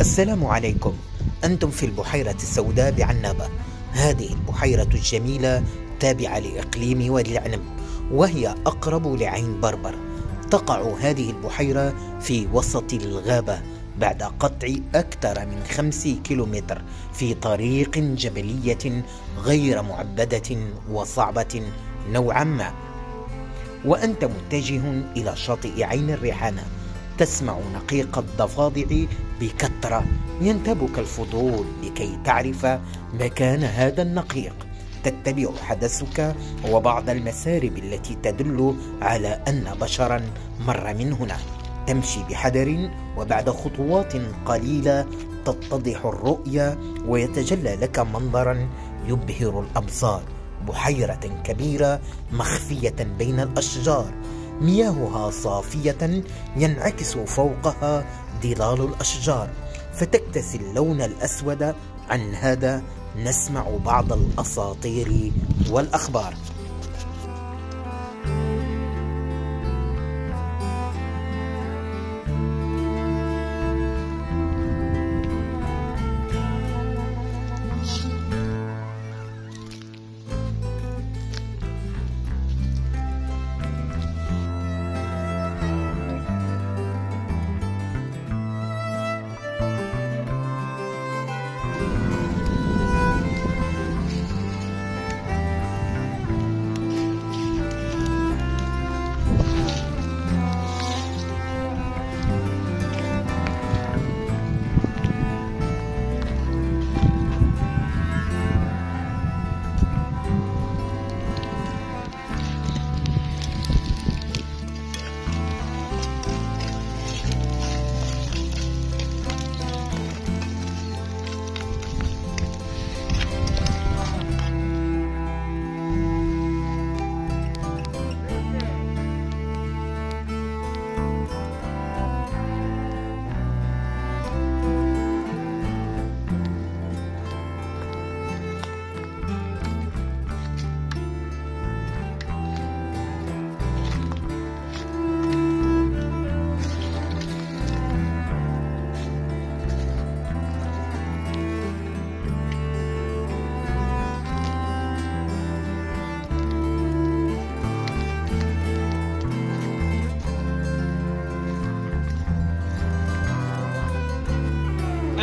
السلام عليكم. أنتم في البحيرة السوداء بعنابة. هذه البحيرة الجميلة تابعة لإقليم وادي العنب وهي أقرب لعين بربر. تقع هذه البحيرة في وسط الغابة بعد قطع أكثر من خمس كيلومتر في طريق جبلية غير معبدة وصعبة نوعا ما. وأنت متجه إلى شاطئ عين الريحانة. تسمع نقيق الضفادع بكثرة ينتابك الفضول لكي تعرف مكان هذا النقيق. تتبع حدثك وبعض المسارب التي تدل على أن بشرا مر من هنا. تمشي بحذر وبعد خطوات قليلة تتضح الرؤية ويتجلى لك منظرا يبهر الأبصار بحيرة كبيرة مخفية بين الأشجار. مياهها صافية ينعكس فوقها ظلال الأشجار فتكتسي اللون الأسود. عن هذا نسمع بعض الأساطير والأخبار.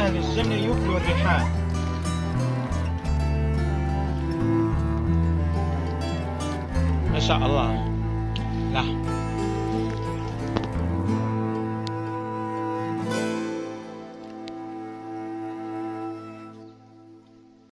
أهل الجنة يكلوا الريحان. ما شاء الله. لا